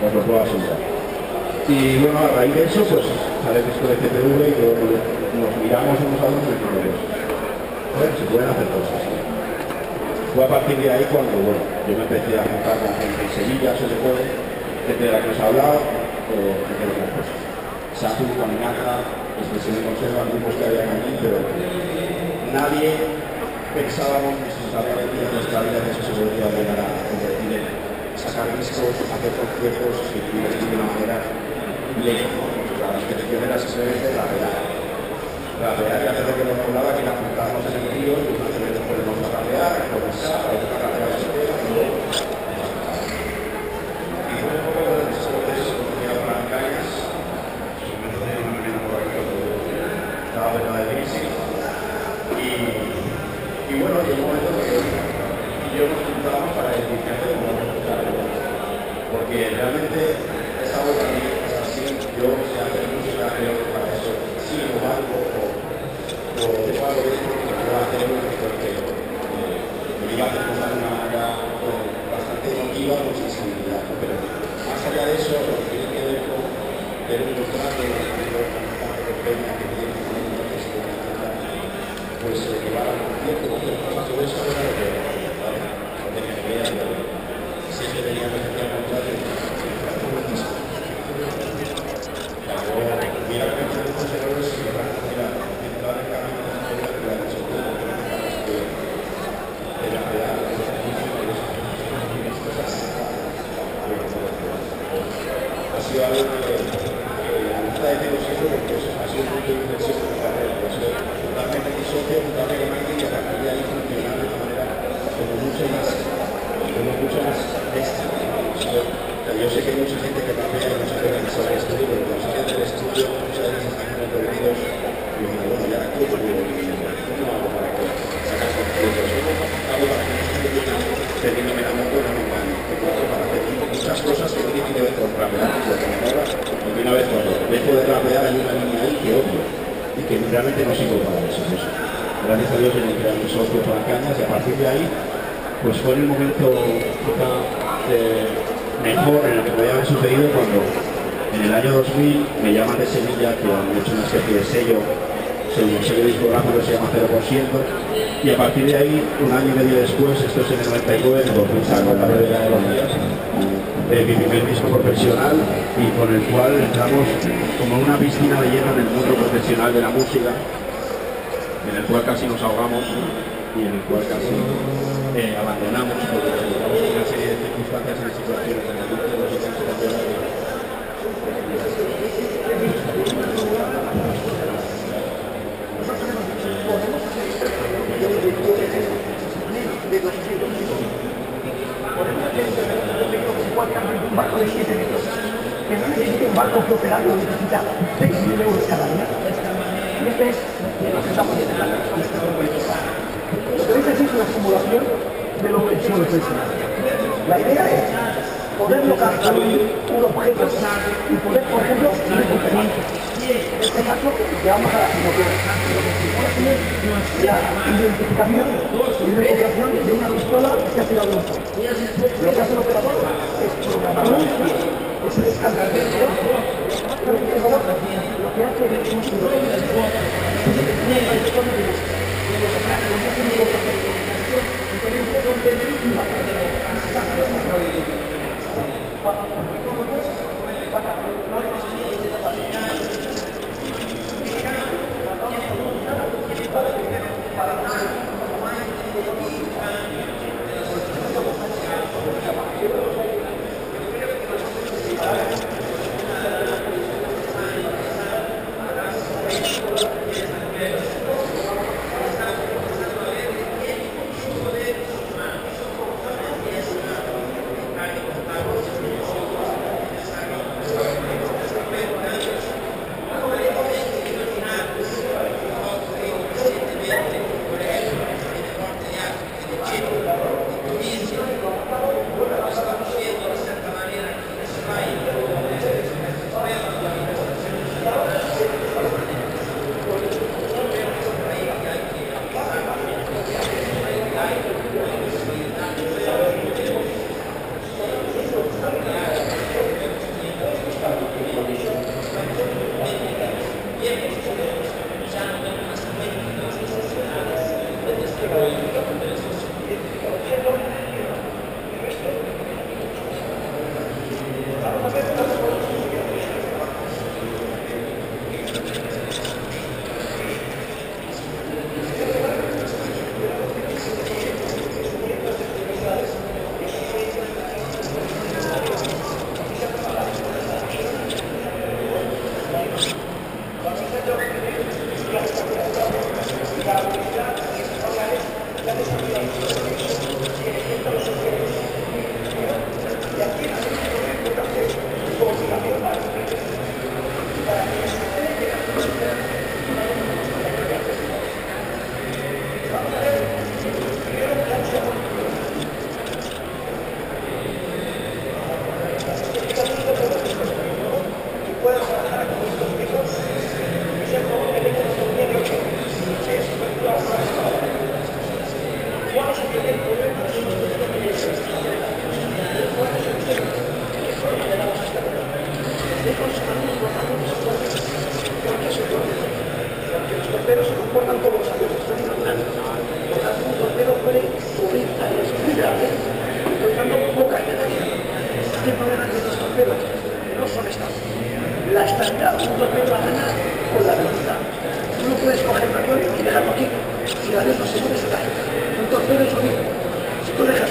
no hay nada, os lo puedo asegurar. Y bueno, a raíz de eso, pues sale el de CPV y luego nos miramos unos a otros y nos Joder, se pueden hacer cosas. Fue a partir de ahí cuando, bueno, yo me empecé a juntar con gente en Sevilla, sobre todo, gente de la que os he hablado, o gente de otras cosas. Sasu, Caminata, Expresión de Conserva, grupos que había aquí, pero nadie pensábamos ni se sabía de en nuestra vida que eso se podría llegar a sacar discos, hacer conciertos, escribir de una manera lejos. La expresión era simplemente la real. La real ya desde que nos hablaba que la juntábamos en el río y una vez nos a rapear, improvisar, a tocar la real y fue un poco de después una manera correcta, estaba bueno de crisis y, y bueno, llegó un momento que yo nos juntábamos para decir que hacemos, porque realmente es algo que es así, yo si hacer música creo que para eso sí o algo o, o tengo algo de esto que puedo hacer porque eh, me iba a hacer cosas de una manera eh, bastante emotiva con sensibilidad, pero más allá de eso, lo que tiene que ver con ver un contrato, de peña que tiene pues eh, llevar al concierto, hacer cosas, todo eso era lo que, ¿vale? No tenía ni idea, pero siempre tenía que hacer contrato y hacer un disco. Luego, mira que me los errores y mira, entrar en camino de la historia que la he hecho todo, porque no me parece que era real, que era difícil, que las cosas ha sido algo que, que me gusta decirlo siempre porque eso ha sido un punto de inflexión de mi carrera, por eso totalmente mi socio, juntarme con alguien y a partir de ahí funcionar de una manera como mucho más, como mucho más bestia. O sea, yo sé que hay mucha gente que rapea y no sabe que sale del estudio, pero cuando sale del estudio muchas veces están muy perdidos y digo, bueno, ya ¿cómo ¿cómo hago para que sacar conciertos? ¿Cómo hago para que no esté teniéndome la moto no me engañe? ¿Cómo hago para hacer muchas cosas que no tienen que ver con rapear? Porque me mola, porque una vez cuando dejo de rapear hay una línea ahí que odio y que realmente gracias a Dios crean mis socios para cañas y a partir de ahí pues fue el momento eh, mejor en el que podía haber sucedido cuando en el año 2000 me llaman de Sevilla que han hecho una especie de sello, un sello discográfico que se llama 0% y a partir de ahí, un año y medio después, esto es en el 99, en 2000 saco la de los días, mi primer disco profesional y con el cual entramos como una piscina de hielo en el mundo profesional de la música, en el cual casi nos ahogamos y en el cual casi eh, abandonamos porque encontramos una serie de circunstancias y de situaciones en el los un barco de 7 metros, que un barco que operando necesita 6.000 euros cada día. Y este es veis es una simulación de lo que somos profesionales. La idea es poder localizar un objeto y poder, por ejemplo, recuperar. En este caso, llevamos a la simulación. La identificación y recuperación de una pistola que ha un fuego. Lo que hace el operador es programar es descargar el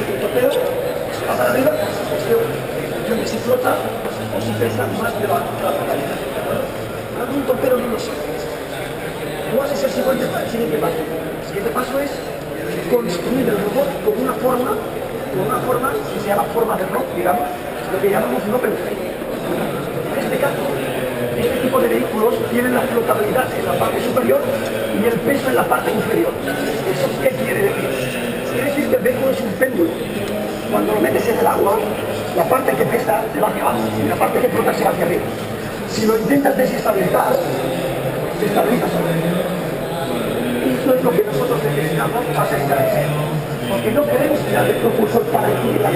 Un torpedo se va arriba, cuestión de si flota o si pesa más de la, de la totalidad. Un torpedo no lo sé. ¿Cuál es el siguiente, el siguiente paso? El siguiente paso es construir el robot con una forma, con una forma que se llama forma de rock, digamos, lo que llamamos un open frame. En este caso, este tipo de vehículos tienen la flotabilidad en la parte superior y el peso en la parte inferior. ¿Eso qué péndulo. Cuando lo metes en el agua, la parte que pesa se va hacia abajo y la parte que flota se va hacia arriba. Si lo intentas desestabilizar, se estabiliza sobre él. Esto es lo que nosotros necesitamos para esta Porque no queremos tirar el propulsor para equilibrar.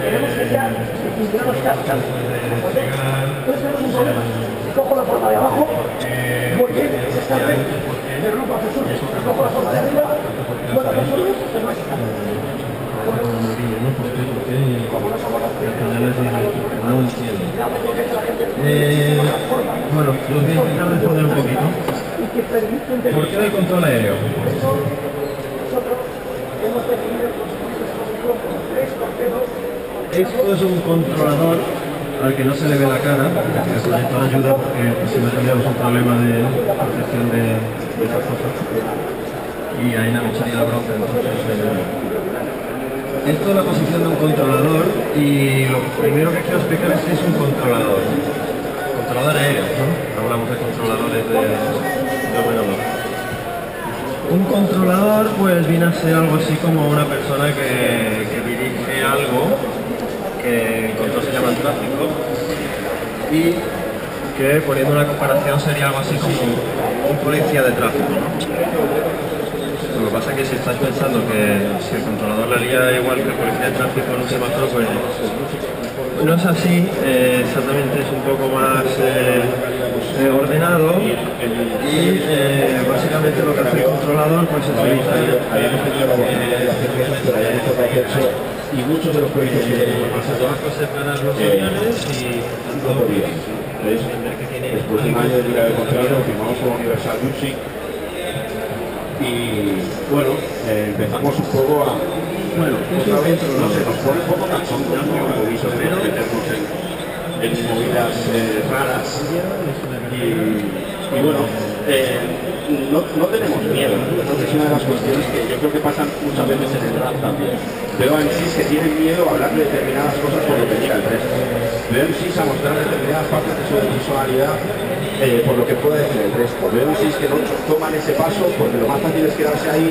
Queremos que sea equilibrados capital. Entonces tenemos un problema. Cojo la forma de abajo, muy bien, se está bien. Me rompo hacia sur. Si cojo la forma de arriba, bueno, sur, pero no es somos los No. Eh, bueno, lo voy a intentar responder un poquito. ¿Por qué el control aéreo? Esto es un controlador al que no se le ve la cara, esto ayuda porque si no un problema de protección de, esas cosas. Y ahí no me la bronca, entonces... Eh, esto es la posición de un controlador y lo primero que quiero explicar es que es un controlador. Controlador aéreo, ¿no? Hablamos de controladores de, de ordenador. Un controlador pues viene a ser algo así como una persona que, que dirige algo que en control se llama tráfico y que poniendo una comparación sería algo así como un policía de tráfico. Lo que pasa es que si estás pensando que si el controlador la lía igual que el policía de tráfico en un semáforo, pues no es así, eh, exactamente es un poco más eh, eh, ordenado y eh, básicamente lo que hace el controlador pues es utilizar y muchos de los proyectos que tenemos pues, separar los aviones y no podían. ¿Ves? Después de de el contrato, firmamos con Universal Music y bueno, eh, empezamos un poco a... Bueno, otra vez, no sé, nos pone un poco como visto de meternos en, en movidas eh, raras. Y, y bueno, eh, no, no tenemos miedo, ¿no? es una de las cuestiones que yo creo que pasan muchas veces en el rap también. Veo en sí que tienen miedo a hablar de determinadas cosas por lo que diga el resto. Veo en sí a mostrar determinadas partes de su personalidad eh, por lo que puede decir el resto. Veo en sí que no toman ese paso porque lo más fácil es quedarse ahí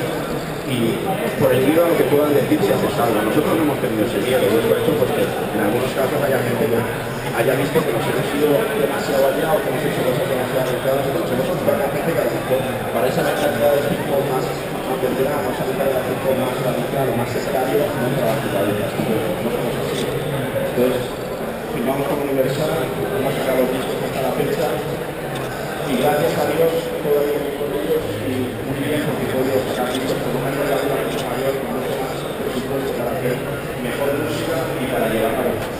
y por el miedo a lo que puedan decir si hace algo. Nosotros no hemos tenido ese miedo, y eso ha hecho pues, que en algunos casos haya gente que haya visto que nos hemos ido demasiado allá o que hemos hecho cosas demasiado arriesgadas y que nos hemos ocupado a gente que a lo para esa mentalidad de tipo más atendida, más mentalidad de tipo más radical o más sectario, no trabaja todavía. No somos así. Entonces, firmamos con Universal, hemos sacado el disco hasta la fecha y gracias a Dios todo y muy bien porque lo menos la una mucho mayor con mucho más presupuesto para hacer mejor música y para llegar a los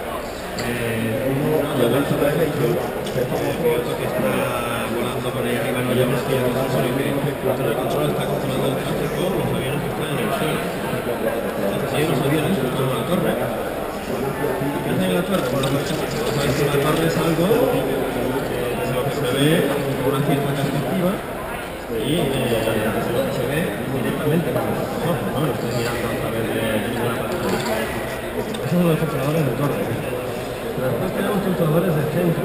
Eh, uno, Alonso Pareja y yo. El piloto que está volando por ahí arriba no llama que el control y que el control está controlando el coche con los aviones que están en el suelo. Entonces ellos los aviones, sobre todo la torre. horas até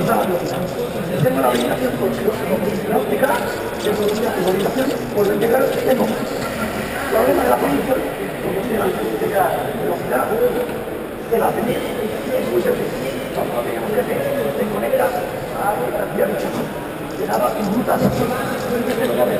Tengo una habilitación óptica que producía habilitación por el integral de El problema de la producción, producía la velocidad de la tendencia. Es muy sencillo. Cuando la que se conecta a la velocidad de la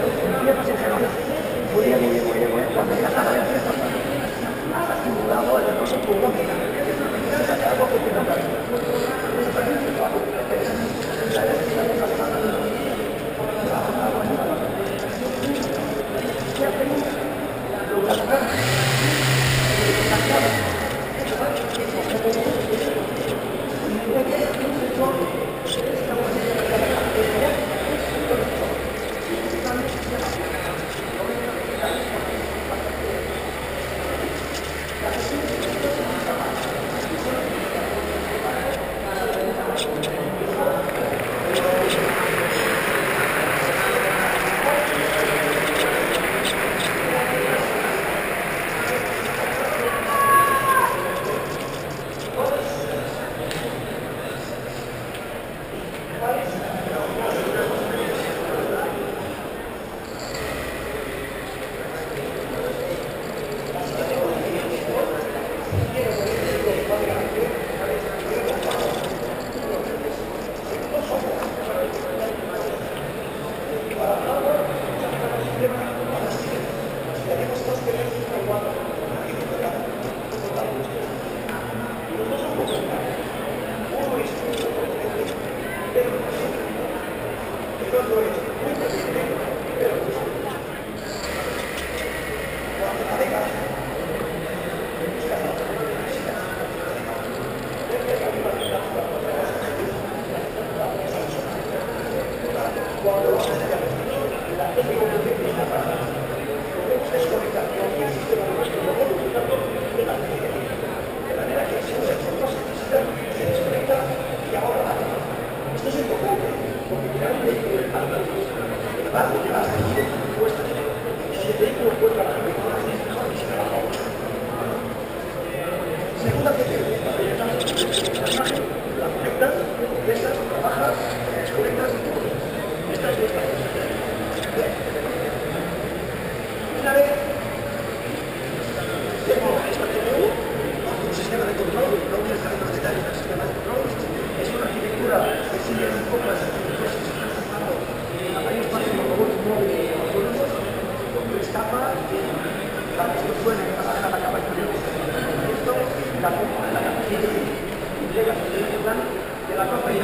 para que esto suene manera la capa exterior. Esto la pongo en la y llega a plano de la copa y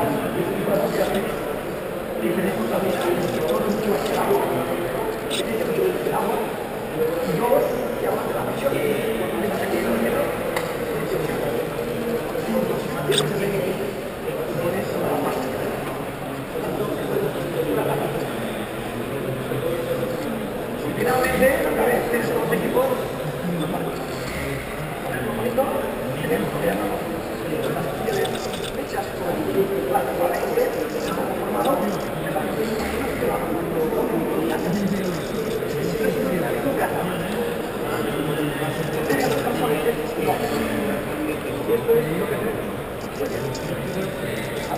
Gracias. A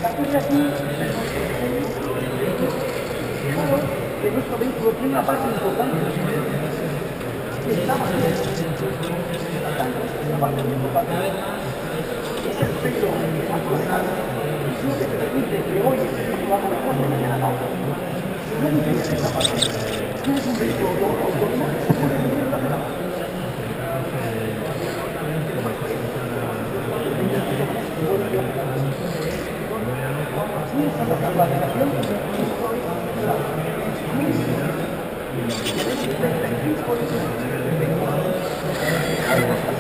partir de aquí, que nuestro vehículo tiene una parte importante que está más la parte importante es el peso acordado es lo que permite que hoy vamos a cosa mañana no no un vehículo autónomo Thank you.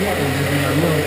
Yeah.